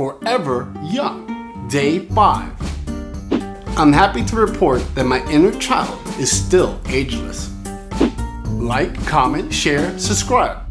forever young. Day 5. I'm happy to report that my inner child is still ageless. Like, comment, share, subscribe.